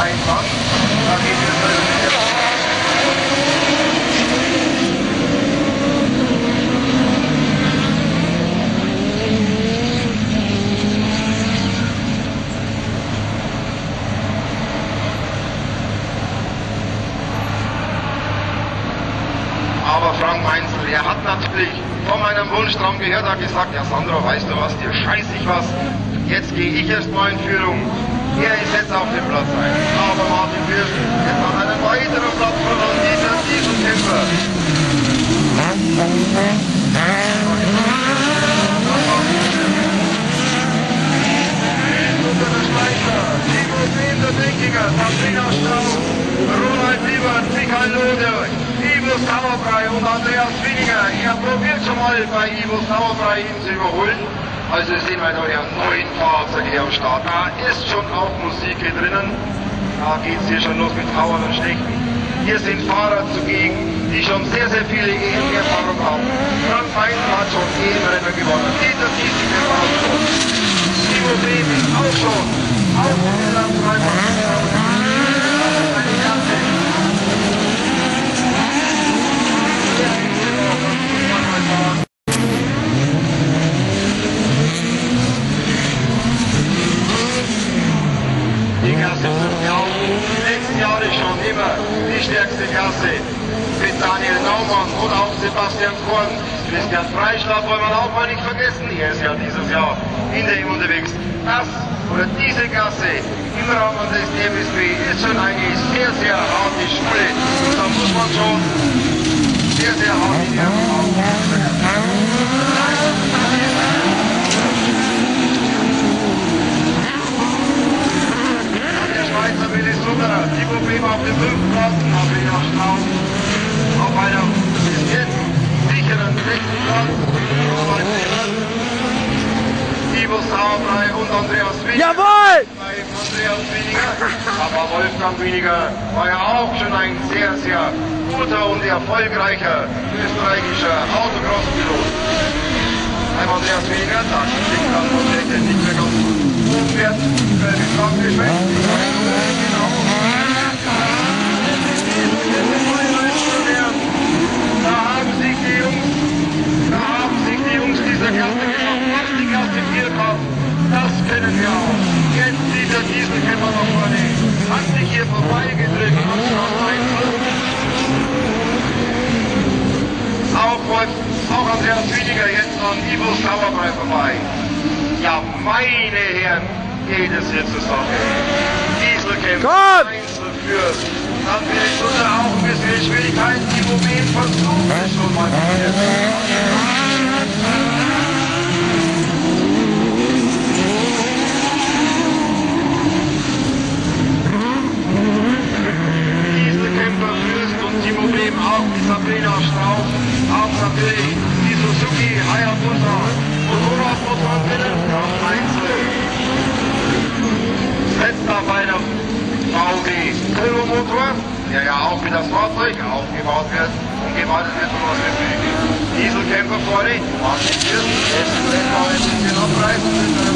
Einbahn. Da geht es Aber Frank Meinzel, er hat natürlich von meinem Wunsch dran gehört, hat gesagt, ja Sandro, weißt du was, dir scheiß ich was. Jetzt gehe ich erst mal in Führung. Er ist jetzt auf dem Platz ein. Aber Martin Fürsten, jetzt hat einen weiteren Platz verloren, dieser Dieselkämpfer. Sabrina Lode, Ivo Sauerbrei und Andreas Winiger. Er probiert schon mal bei Ivo Sauerbrei ihn zu überholen. Also sehen wir ja neun Fahrzeuge hier am Start. Da ist schon auch Musik hier drinnen. Da geht es hier schon los mit Hauen und Stechen. Hier sind Fahrer zugegen, die schon sehr, sehr viele EM-Erfahrung haben. Frank Meinzel hat schon EM-Rennen gewonnen. Dieter Diesel auch schon. Timo Baby auch schon. Auch in der Die Klasse 5 auch die letzten Jahre schon immer die stärkste Klasse. Mit Daniel Naumann und auch Sebastian Korn. Christian Freischlag wollen wir auch mal nicht vergessen. Er ist ja dieses Jahr in der EM unterwegs. Das oder diese Klasse im Rahmen des DMSB ist schon eine sehr, sehr harte Schule. Und da muss man schon sehr, sehr hart in die Der Schweizer Minnesota, Timo Behm auf dem fünften Platz, Strauß auf einem bis jetzt sicheren sechsten Platz. Robert Siebert, Ivo Sauerbrei und Andreas Winiger. Jawohl! Andreas Winiger. Aber Wolfgang Winiger war ja auch schon ein sehr, sehr guter und erfolgreicher österreichischer Autocross-Pilot. Beim Andreas Winiger, da klingt dann tatsächlich nicht mehr ganz gut. Oben wird äh, die Frage geschwenkt. Ich weiß nicht genau. Da haben sich die Jungs, da haben sich die Jungs dieser Klasse geschafft. Was die Klasse 4 kommt, das können wir auch. Jetzt Dieselkämmer noch vorne. Hat sich hier vorbeigedrückt und einfach. Auch, Wolf, auch Andreas Winiger jetzt an Ivo Sauerbrei vorbei. Ja, meine Herren, geht es hier zur Sache. Dieselkämpfer, führt. Dann will ich schon auch ein bisschen Geschwindigkeit. Ivo Behn versucht es schon mal. Dieselkämpfer Und Behm, auch die Sabrina Strauch, auch natürlich die Suzuki Hayabusa, Motorradmotor drinnen, Frank Einzel. Letzter bei der Audi Turbomotor, der ja auch wie das Fahrzeug aufgebaut wird und gewartet wird von was Dieselkämpfer vorne, Martin Fürst, jetzt lässt mal ein abreißen.